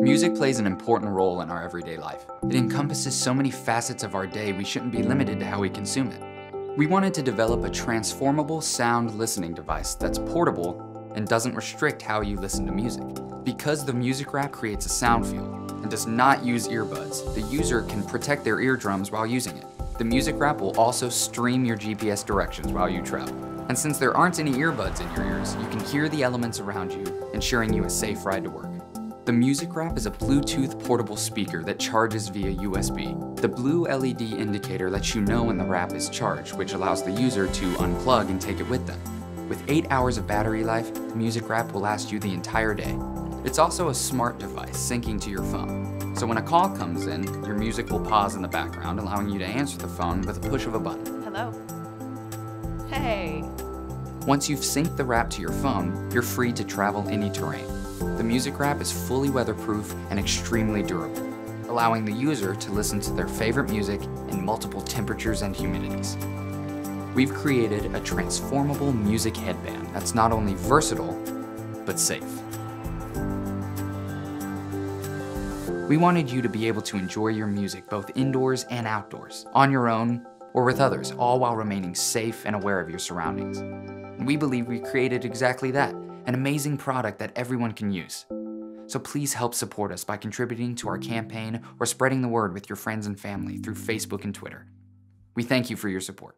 Music plays an important role in our everyday life. It encompasses so many facets of our day we shouldn't be limited to how we consume it. We wanted to develop a transformable sound listening device that's portable and doesn't restrict how you listen to music. Because the Music Wrap creates a sound field and does not use earbuds, the user can protect their eardrums while using it. The Music Wrap will also stream your GPS directions while you travel. And since there aren't any earbuds in your ears, you can hear the elements around you, ensuring you a safe ride to work. The Music Wrap is a Bluetooth portable speaker that charges via USB. The blue LED indicator lets you know when the wrap is charged, which allows the user to unplug and take it with them. With 8 hours of battery life, the Music Wrap will last you the entire day. It's also a smart device syncing to your phone. So when a call comes in, your music will pause in the background, allowing you to answer the phone with a push of a button. Hello. Hey. Once you've synced the wrap to your phone, you're free to travel any terrain. The Music Wrap is fully weatherproof and extremely durable, allowing the user to listen to their favorite music in multiple temperatures and humidities. We've created a transformable music headband that's not only versatile, but safe. We wanted you to be able to enjoy your music both indoors and outdoors, on your own or with others, all while remaining safe and aware of your surroundings. We believe we created exactly that an amazing product that everyone can use. So please help support us by contributing to our campaign or spreading the word with your friends and family through Facebook and Twitter. We thank you for your support.